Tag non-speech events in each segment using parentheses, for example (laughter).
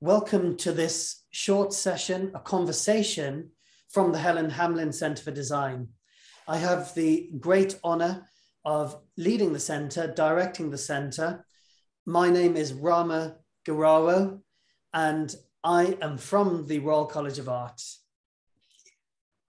Welcome to this short session, a conversation from the Helen Hamlyn Center for Design. I have the great honor of leading the center, directing the center. My name is Rama Gheerawo, and I am from the Royal College of Art.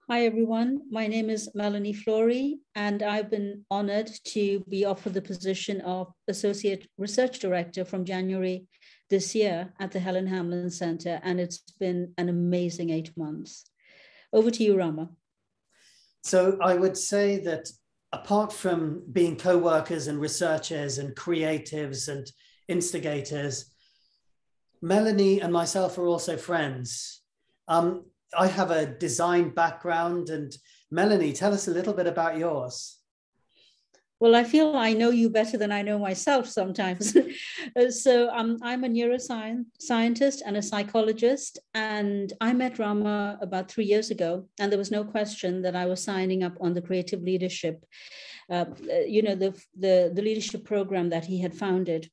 Hi, everyone. My name is Melanie Flory, and I've been honored to be offered the position of Associate Research Director from January this year at the Helen Hamlyn Center, and it's been an amazing eight months. Over to you, Rama. So I would say that apart from being co-workers and researchers and creatives and instigators, Melanie and myself are also friends. Um, I have a design background, and Melanie, tell us a little bit about yours. Well, I feel I know you better than I know myself sometimes. (laughs) so um, I'm a neuroscience scientist and a psychologist, and I met Rama about three years ago, and there was no question that I was signing up on the creative leadership, uh, you know, the, the the leadership program that he had founded.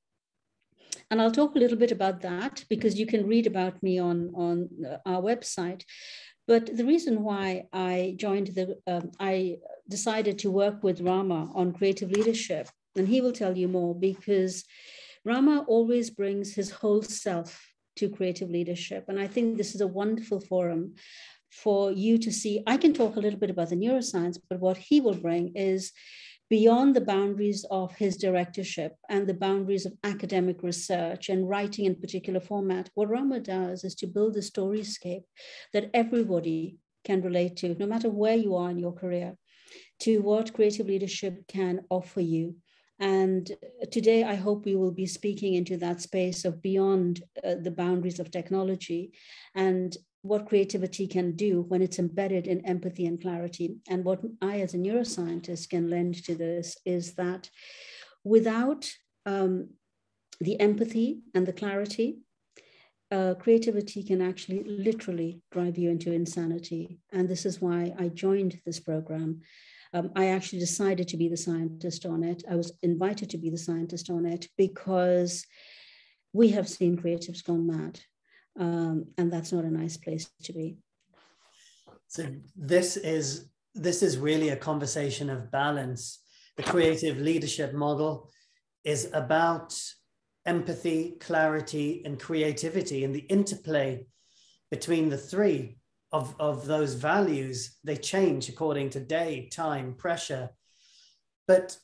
And I'll talk a little bit about that because you can read about me on, on uh, our website. But the reason why I joined the, um, I decided to work with Rama on creative leadership, and he will tell you more because Rama always brings his whole self to creative leadership. And I think this is a wonderful forum for you to see. I can talk a little bit about the neuroscience, but what he will bring is beyond the boundaries of his directorship and the boundaries of academic research and writing in particular format, what Rama does is to build a storyscape that everybody can relate to, no matter where you are in your career, to what creative leadership can offer you. And today, I hope we will be speaking into that space of beyond uh, the boundaries of technology and what creativity can do when it's embedded in empathy and clarity. And what I, as a neuroscientist, can lend to this is that without um, the empathy and the clarity, uh, creativity can actually literally drive you into insanity. And this is why I joined this program. Um, I actually decided to be the scientist on it. I was invited to be the scientist on it because we have seen creatives gone mad um, and that's not a nice place to be. So this is this is really a conversation of balance. The creative leadership model is about empathy, clarity, and creativity, and the interplay between the three of, of those values. They change according to day, time, pressure. But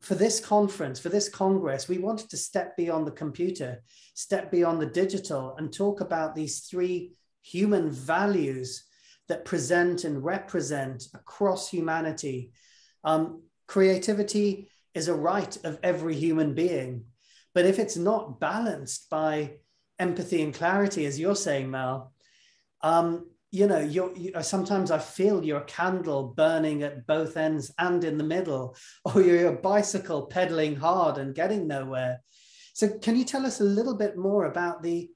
for this conference, for this Congress, we wanted to step beyond the computer, step beyond the digital, and talk about these three human values that present and represent across humanity. Um, creativity is a right of every human being. But if it's not balanced by empathy and clarity, as you're saying, Mel, um, you know you're you, sometimes i feel you're a candle burning at both ends and in the middle (laughs) or you're bicycle pedaling hard and getting nowhere. So can you tell us a little bit more about the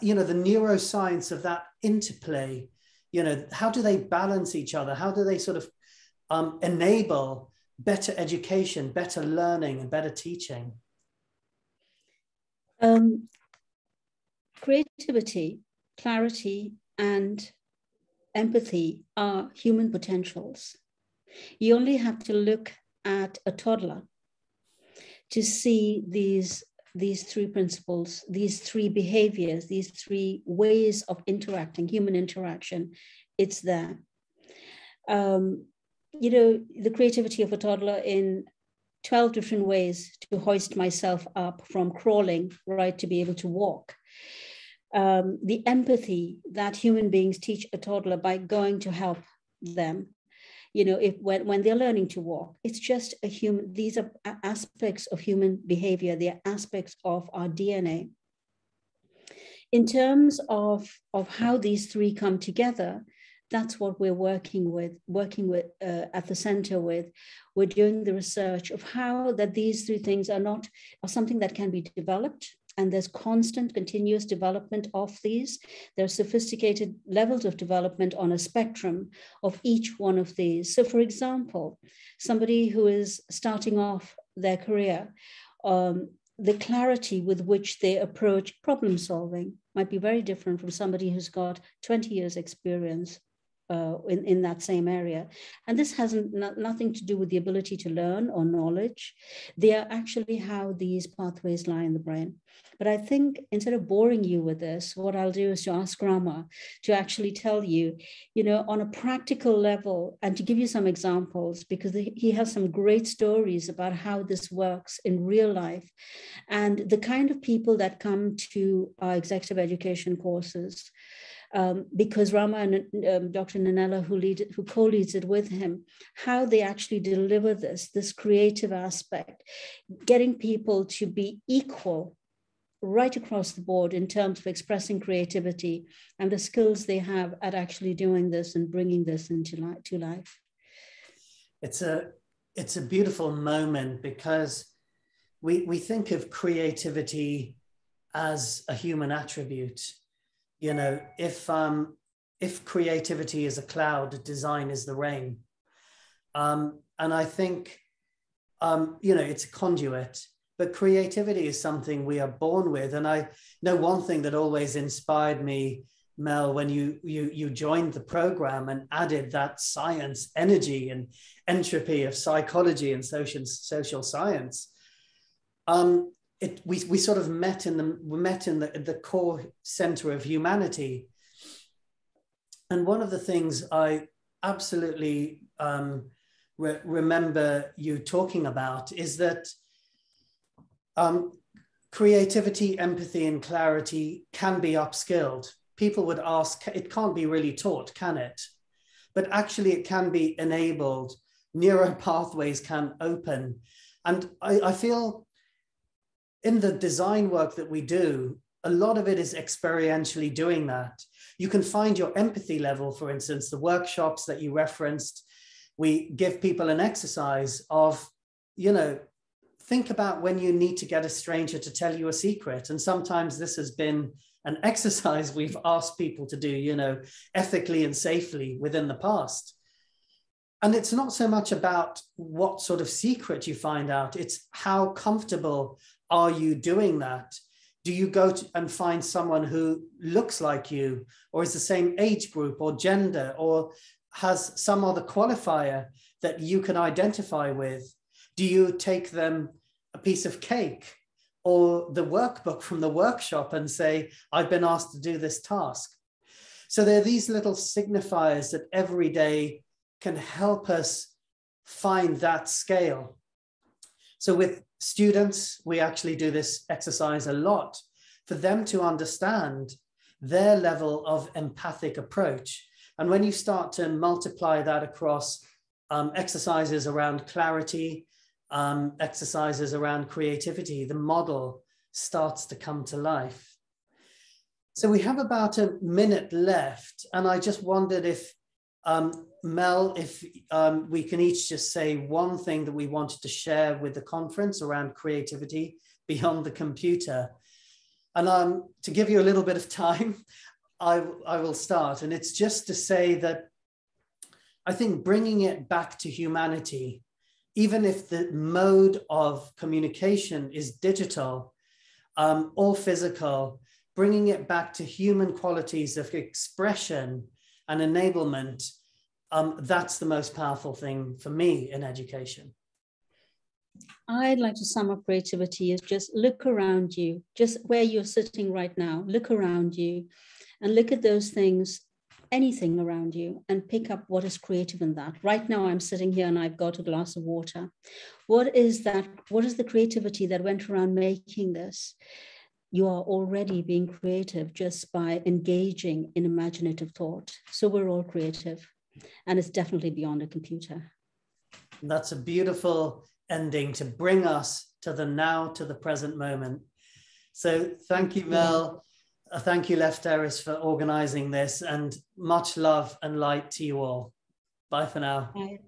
you know the neuroscience of that interplay? You know how do they balance each other? How do they sort of um, enable better education better learning and better teaching? Um, creativity clarity and empathy are human potentials. You only have to look at a toddler to see these, these three principles, these three behaviors, these three ways of interacting, human interaction. It's there. Um, you know, the creativity of a toddler in 12 different ways to hoist myself up from crawling, right, to be able to walk um, the empathy that human beings teach a toddler by going to help them. You know if when, when they're learning to walk it's just a human these are aspects of human behavior. They're aspects of our dna in terms of of how these three come together that's what we're working with working with uh, at the center with. We're doing the research of how that these three things are not are something that can be developed and there's constant continuous development of these. There are sophisticated levels of development on a spectrum of each one of these. So, for example, somebody who is starting off their career, um, the clarity with which they approach problem solving might be very different from somebody who's got 20 years experience uh, in, in that same area. And this has not, nothing to do with the ability to learn or knowledge. They are actually how these pathways lie in the brain. But I think instead of boring you with this, what I'll do is to ask Rama to actually tell you, you know, on a practical level and to give you some examples, because he has some great stories about how this works in real life and the kind of people that come to our executive education courses um, because Rama and um, Dr. Nanella, who lead who co-leads it with him, how they actually deliver this, this creative aspect, getting people to be equal right across the board in terms of expressing creativity and the skills they have at actually doing this and bringing this into life, to life. It's a it's a beautiful moment because we we think of creativity as a human attribute you know if um if creativity is a cloud design is the rain. Um and i think um you know it's a conduit but creativity is something we are born with. And i know one thing that always inspired me mel when you you you joined the program and added that science energy and entropy of psychology and social social science um it, we, we sort of met in the we met in the, the core center of humanity. And one of the things i absolutely um, re- remember you talking about is that um, creativity empathy and clarity can be upskilled. People would ask it can't be really taught can it? But actually it can be enabled. Neural pathways can open. And I, I feel in the design work that we do, a lot of it is experientially doing that. You can find your empathy level, for instance, the workshops that you referenced. We give people an exercise of, you know, think about when you need to get a stranger to tell you a secret. And sometimes this has been an (laughs) exercise we've asked people to do, you know, ethically and safely within the past. And it's not so much about what sort of secret you find out, it's how comfortable are you doing that? Do you go to, and find someone who looks like you, or is the same age group, or gender, or has some other qualifier that you can identify with? Do you take them a piece of cake or the workbook from the workshop and say, I've been asked to do this task? So there are these little signifiers that every day can help us find that scale. So with students, we actually do this exercise a lot for them to understand their level of empathic approach. And when you start to multiply that across um, exercises around clarity, um, exercises around creativity, the model starts to come to life. So we have about a minute left, and I just wondered if um, Mel, if um, we can each just say one thing that we wanted to share with the conference around creativity beyond the computer. And um, to give you a little bit of time, (laughs) I, I will start. And it's just to say that I think bringing it back to humanity, even if the mode of communication is digital um, or physical, bringing it back to human qualities of expression and enablement um, that's the most powerful thing for me in education. I'd like to sum up creativity is just look around you, just where you're sitting right now, look around you and look at those things, anything around you, and pick up what is creative in that. Right now, I'm sitting here and I've got a glass of water. What is that? What is the creativity that went around making this? You are already being creative just by engaging in imaginative thought. So we're all creative and it's definitely beyond a computer. That's a beautiful ending to bring us to the now, to the present moment. So thank you, Mel. Uh, thank you, Lefteris, for organizing this, and much love and light to you all. Bye for now. Bye.